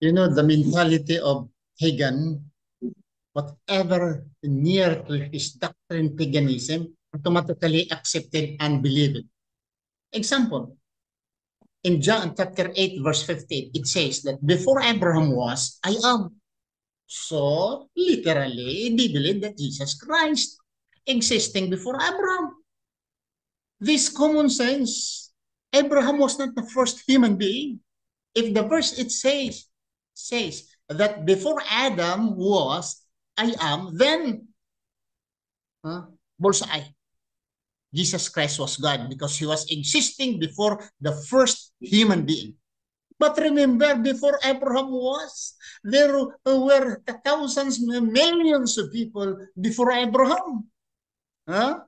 You know, the mentality of pagan, whatever near to his doctrine paganism, automatically accepted and believed. Example, in John chapter 8, verse 15, it says that before Abraham was, I am. So, literally, they believe that Jesus Christ existing before Abraham. This common sense, Abraham was not the first human being. If the verse it says, says that before Adam was, I am, then, huh, bullseye. Jesus Christ was God because he was existing before the first human being. But remember, before Abraham was, there were thousands, millions of people before Abraham. Huh?